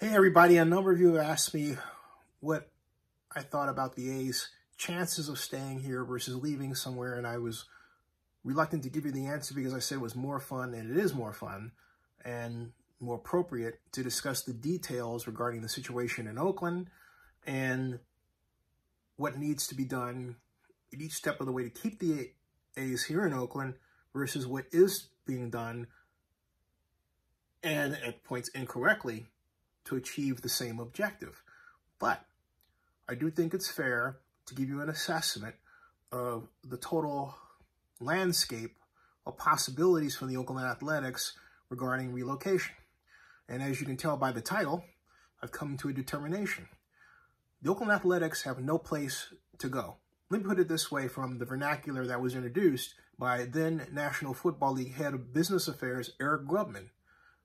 Hey everybody, a number of you have asked me what I thought about the A's chances of staying here versus leaving somewhere, and I was reluctant to give you the answer because I said it was more fun, and it is more fun, and more appropriate to discuss the details regarding the situation in Oakland and what needs to be done at each step of the way to keep the A's here in Oakland versus what is being done and at points incorrectly to achieve the same objective. But I do think it's fair to give you an assessment of the total landscape of possibilities for the Oakland Athletics regarding relocation. And as you can tell by the title, I've come to a determination. The Oakland Athletics have no place to go. Let me put it this way from the vernacular that was introduced by then National Football League head of business affairs, Eric Grubman.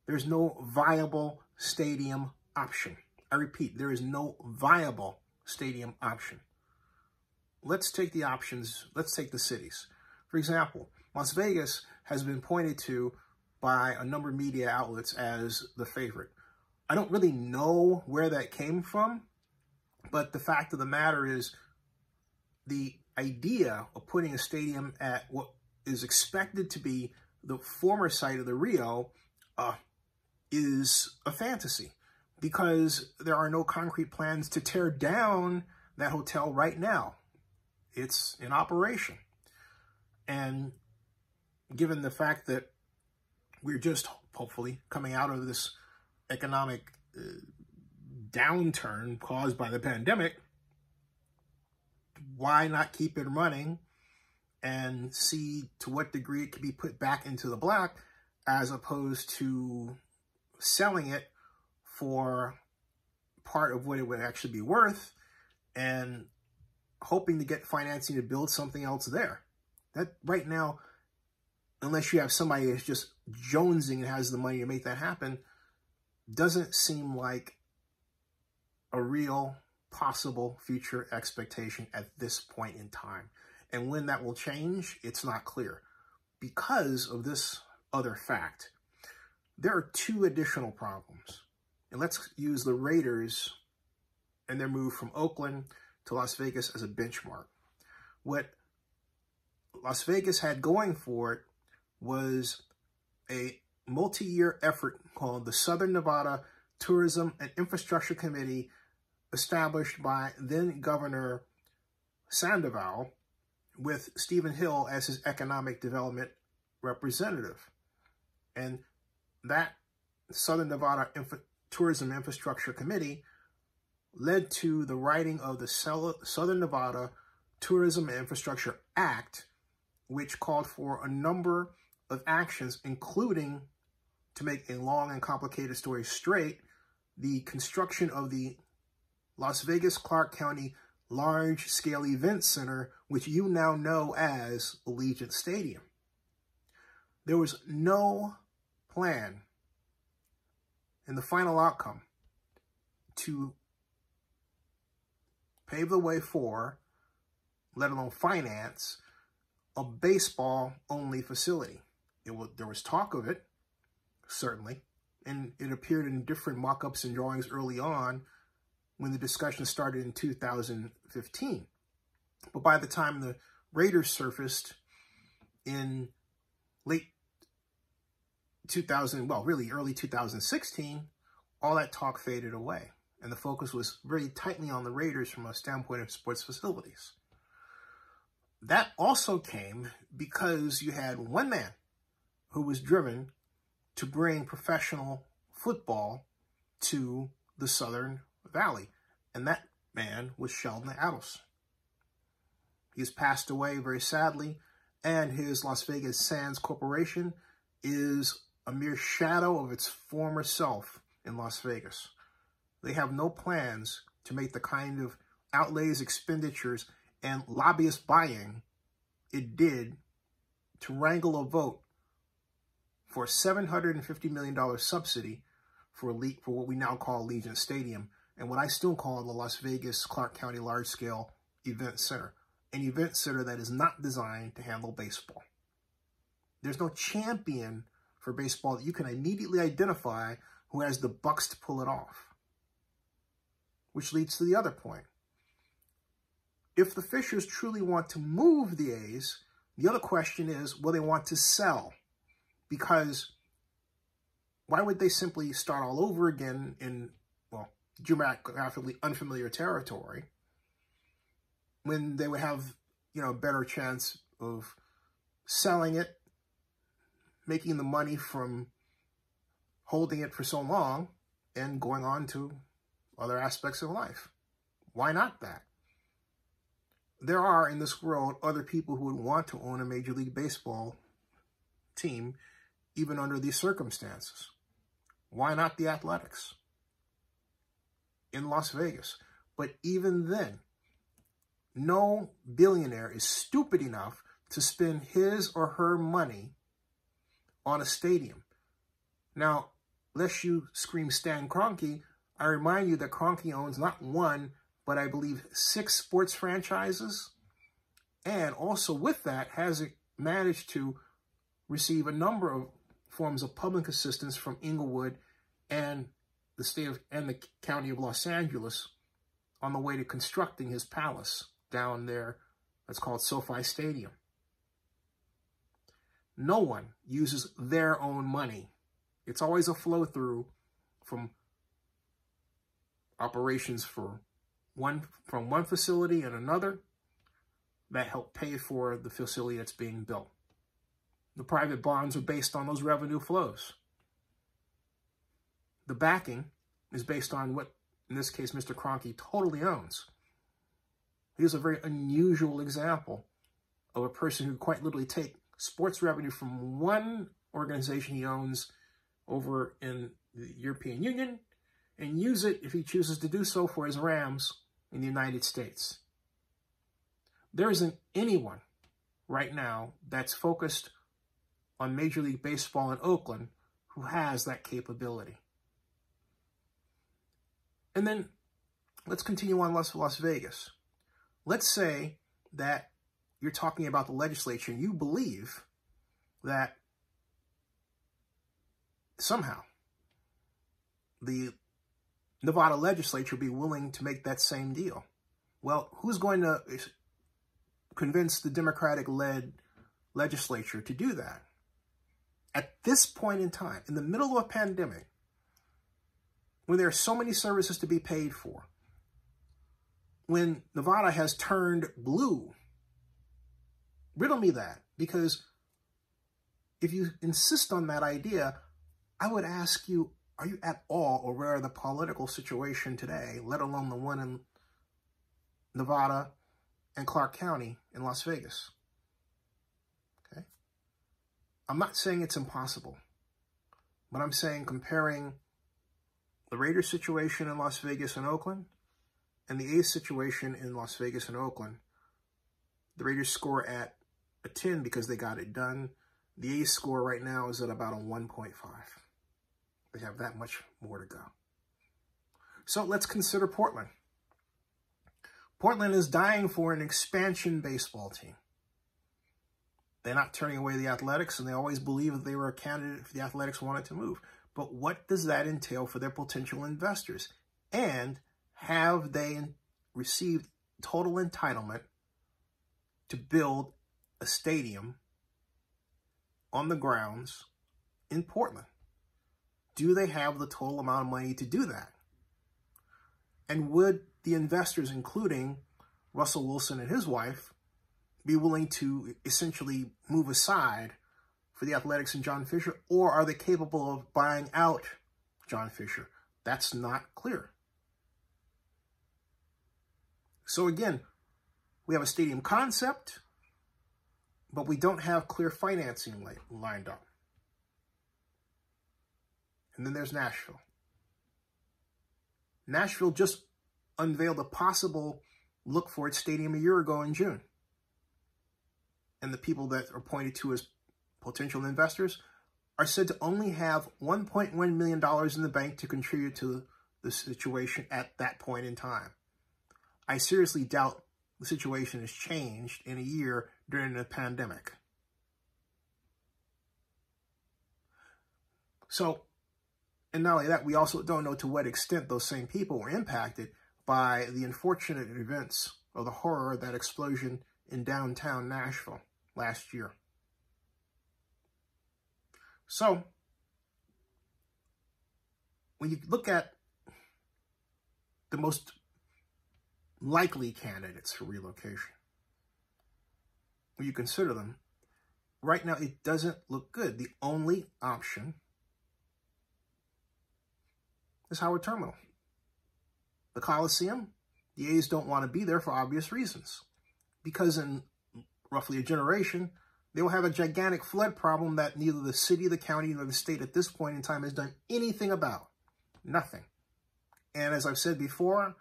There's no viable stadium option. I repeat, there is no viable stadium option. Let's take the options, let's take the cities. For example, Las Vegas has been pointed to by a number of media outlets as the favorite. I don't really know where that came from, but the fact of the matter is the idea of putting a stadium at what is expected to be the former site of the Rio uh, is a fantasy because there are no concrete plans to tear down that hotel right now. It's in operation. And given the fact that we're just hopefully coming out of this economic uh, downturn caused by the pandemic, why not keep it running and see to what degree it can be put back into the black as opposed to selling it for part of what it would actually be worth and hoping to get financing to build something else there. That right now, unless you have somebody that's just jonesing and has the money to make that happen, doesn't seem like a real possible future expectation at this point in time. And when that will change, it's not clear. Because of this other fact, there are two additional problems. And let's use the Raiders and their move from Oakland to Las Vegas as a benchmark. What Las Vegas had going for it was a multi-year effort called the Southern Nevada Tourism and Infrastructure Committee established by then Governor Sandoval with Stephen Hill as his economic development representative. And that Southern Nevada Tourism Infrastructure Committee led to the writing of the Southern Nevada Tourism Infrastructure Act, which called for a number of actions, including, to make a long and complicated story straight, the construction of the Las Vegas Clark County Large Scale Event Center, which you now know as Allegiant Stadium. There was no plan and the final outcome to pave the way for, let alone finance, a baseball-only facility. It was, there was talk of it, certainly, and it appeared in different mock-ups and drawings early on when the discussion started in 2015. But by the time the Raiders surfaced in late 2000, well, really early 2016, all that talk faded away. And the focus was very tightly on the Raiders from a standpoint of sports facilities. That also came because you had one man who was driven to bring professional football to the Southern Valley. And that man was Sheldon Adelson. He's passed away very sadly, and his Las Vegas Sands Corporation is a mere shadow of its former self in Las Vegas. They have no plans to make the kind of outlays, expenditures, and lobbyist buying it did to wrangle a vote for a $750 million subsidy for, for what we now call Allegiant Stadium and what I still call the Las Vegas Clark County Large Scale Event Center, an event center that is not designed to handle baseball. There's no champion for baseball that you can immediately identify who has the bucks to pull it off. which leads to the other point. If the Fishers truly want to move the A's, the other question is, will they want to sell? Because why would they simply start all over again in, well, geographically unfamiliar territory when they would have, you know, a better chance of selling it, making the money from holding it for so long and going on to other aspects of life. Why not that? There are in this world other people who would want to own a Major League Baseball team, even under these circumstances. Why not the Athletics in Las Vegas? But even then, no billionaire is stupid enough to spend his or her money on a stadium. Now, lest you scream Stan Kroenke, I remind you that Kroenke owns not one, but I believe six sports franchises. And also with that, has managed to receive a number of forms of public assistance from Inglewood and the state of and the county of Los Angeles on the way to constructing his palace down there. That's called SoFi Stadium. No one uses their own money. It's always a flow through from operations for one from one facility and another that help pay for the facility that's being built. The private bonds are based on those revenue flows. The backing is based on what, in this case, Mr. Kroenke totally owns. Here's a very unusual example of a person who quite literally take sports revenue from one organization he owns over in the European Union and use it, if he chooses to do so, for his Rams in the United States. There isn't anyone right now that's focused on Major League Baseball in Oakland who has that capability. And then let's continue on Las, Las Vegas. Let's say that you're talking about the legislature and you believe that somehow the Nevada legislature would be willing to make that same deal. Well, who's going to convince the Democratic-led legislature to do that? At this point in time, in the middle of a pandemic, when there are so many services to be paid for, when Nevada has turned blue Riddle me that, because if you insist on that idea, I would ask you, are you at all aware of the political situation today, let alone the one in Nevada and Clark County in Las Vegas? Okay. I'm not saying it's impossible, but I'm saying comparing the Raiders situation in Las Vegas and Oakland and the A's situation in Las Vegas and Oakland, the Raiders score at a 10 because they got it done. The A score right now is at about a 1.5. They have that much more to go. So let's consider Portland. Portland is dying for an expansion baseball team. They're not turning away the Athletics, and they always believe that they were a candidate if the Athletics wanted to move. But what does that entail for their potential investors? And have they received total entitlement to build a stadium on the grounds in Portland? Do they have the total amount of money to do that? And would the investors, including Russell Wilson and his wife, be willing to essentially move aside for the Athletics and John Fisher, or are they capable of buying out John Fisher? That's not clear. So again, we have a stadium concept but we don't have clear financing lined up. And then there's Nashville. Nashville just unveiled a possible look for its stadium a year ago in June. And the people that are pointed to as potential investors are said to only have $1.1 million in the bank to contribute to the situation at that point in time. I seriously doubt the situation has changed in a year during the pandemic. So, and not only that, we also don't know to what extent those same people were impacted by the unfortunate events of the horror of that explosion in downtown Nashville last year. So, when you look at the most likely candidates for relocation, when you consider them, right now it doesn't look good. The only option is Howard Terminal. The Coliseum, the A's don't want to be there for obvious reasons. Because in roughly a generation, they will have a gigantic flood problem that neither the city, the county, nor the state at this point in time has done anything about. Nothing. And as I've said before,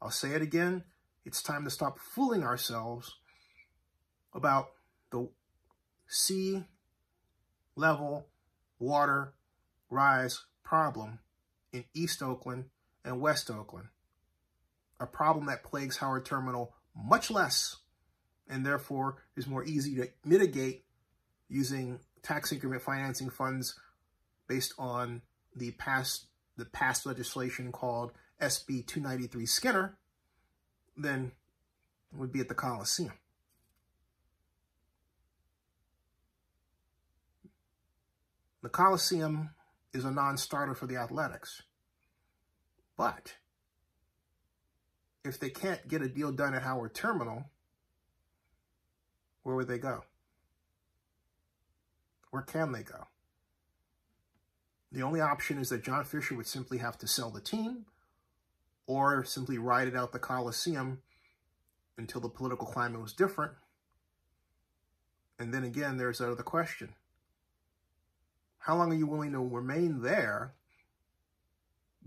I'll say it again, it's time to stop fooling ourselves about the sea level water rise problem in East Oakland and West Oakland. A problem that plagues Howard Terminal much less and therefore is more easy to mitigate using tax increment financing funds based on the past the past legislation called SB 293 Skinner than would be at the Coliseum. The Coliseum is a non-starter for the Athletics. But if they can't get a deal done at Howard Terminal, where would they go? Where can they go? The only option is that John Fisher would simply have to sell the team or simply ride it out the Coliseum until the political climate was different. And then again, there's another question. How long are you willing to remain there,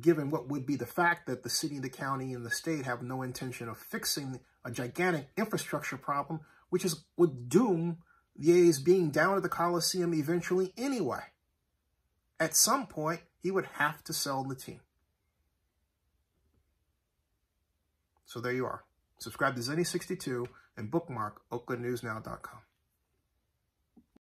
given what would be the fact that the city, the county, and the state have no intention of fixing a gigantic infrastructure problem, which is would doom the A's being down at the Coliseum eventually anyway. At some point, he would have to sell the team. So there you are. Subscribe to Zennie62 and bookmark oaklandnewsnow.com.